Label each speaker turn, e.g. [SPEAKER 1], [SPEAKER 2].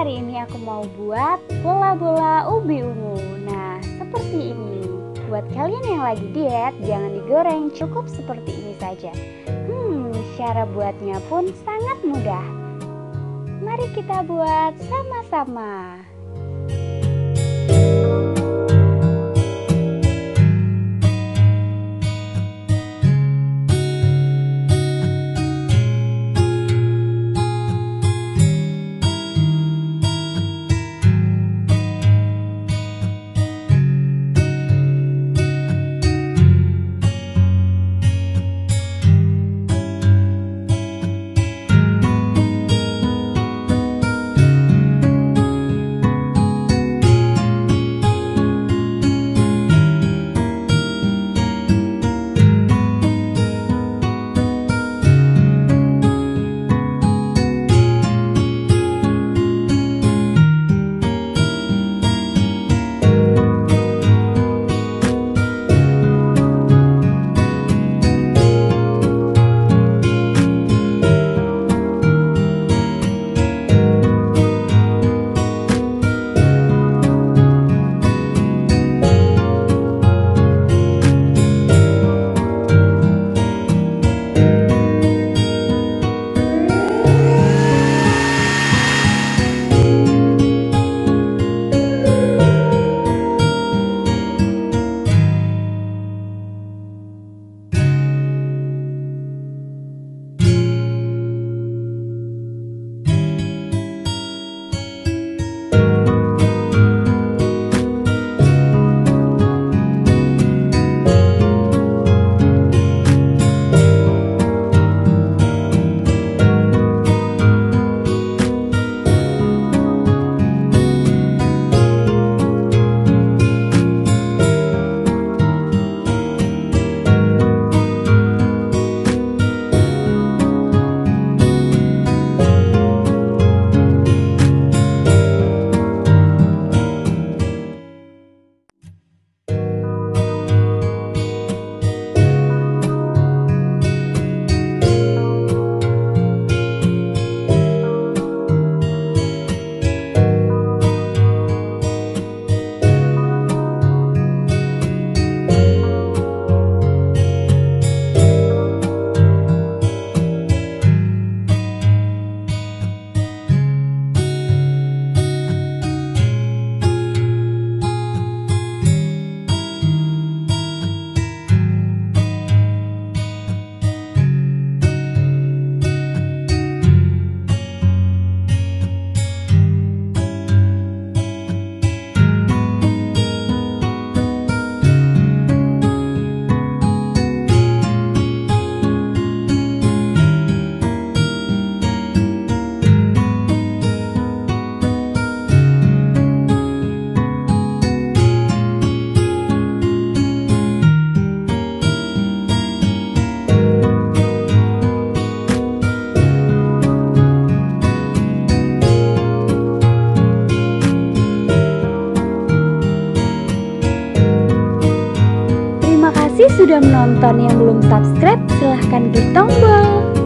[SPEAKER 1] hari ini aku mau buat bola-bola ubi ungu. Nah, seperti ini. Buat kalian yang lagi diet, jangan digoreng, cukup seperti ini saja. Hmm, cara buatnya pun sangat mudah. Mari kita buat sama-sama sudah menonton. Yang belum subscribe, silahkan klik tombol.